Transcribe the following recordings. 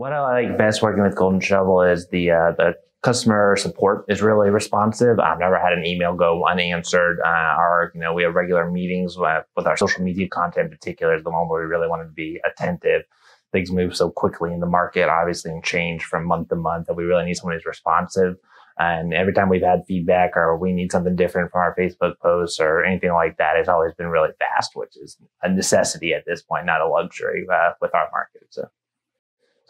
What I like best working with Golden Shovel is the uh, the customer support is really responsive. I've never had an email go unanswered. Uh, our, you know, we have regular meetings with, with our social media content in particular is the one where we really want to be attentive. Things move so quickly in the market, obviously, and change from month to month that we really need someone who's responsive. And every time we've had feedback or we need something different from our Facebook posts or anything like that, it's always been really fast, which is a necessity at this point, not a luxury uh, with our market. So.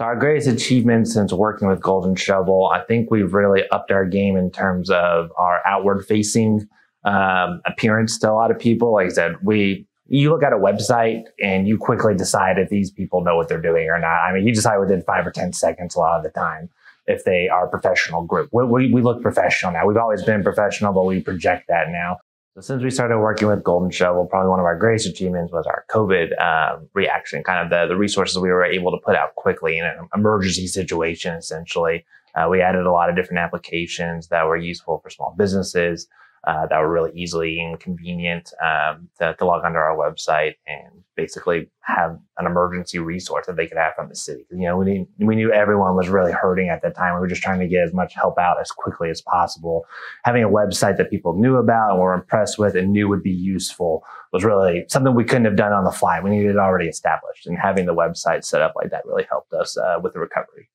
So our greatest achievement since working with Golden Shovel, I think we've really upped our game in terms of our outward facing um, appearance to a lot of people. Like I said, we you look at a website and you quickly decide if these people know what they're doing or not. I mean, you decide within five or ten seconds a lot of the time if they are a professional group. We, we, we look professional now. We've always been professional, but we project that now. Since we started working with Golden Shovel, probably one of our greatest achievements was our COVID uh, reaction, kind of the, the resources we were able to put out quickly in an emergency situation, essentially. Uh, we added a lot of different applications that were useful for small businesses uh, that were really easily and convenient um, to, to, log onto our website and basically have an emergency resource that they could have from the city. You know, we, we knew everyone was really hurting at that time. We were just trying to get as much help out as quickly as possible. Having a website that people knew about and were impressed with and knew would be useful was really something we couldn't have done on the fly. We needed it already established, and having the website set up like that really helped us uh, with the recovery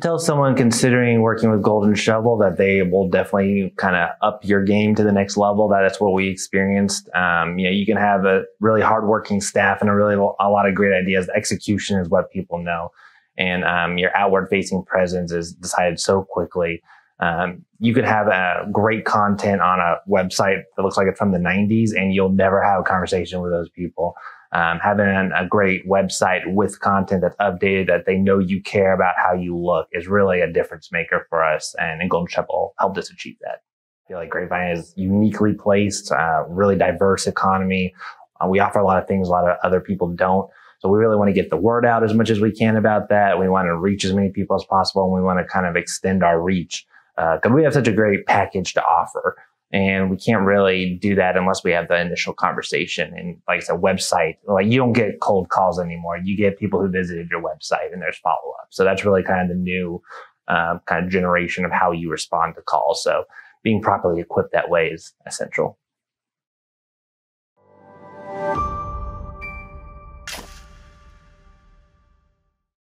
tell someone considering working with Golden Shovel that they will definitely kind of up your game to the next level. That that's what we experienced. Um, you know, you can have a really hardworking staff and a really a lot of great ideas. The execution is what people know, and um, your outward facing presence is decided so quickly. Um, you could have a great content on a website that looks like it's from the 90s, and you'll never have a conversation with those people um, having a great website with content that's updated that they know you care about how you look is really a difference maker for us. And, Golden Shovel helped us achieve that. I feel like Grapevine is uniquely placed, uh, really diverse economy. Uh, we offer a lot of things a lot of other people don't. So we really want to get the word out as much as we can about that. We want to reach as many people as possible, and we want to kind of extend our reach because uh, we have such a great package to offer. And we can't really do that unless we have the initial conversation. And like I said, website, like you don't get cold calls anymore. You get people who visited your website and there's follow up. So that's really kind of the new um, kind of generation of how you respond to calls. So being properly equipped that way is essential.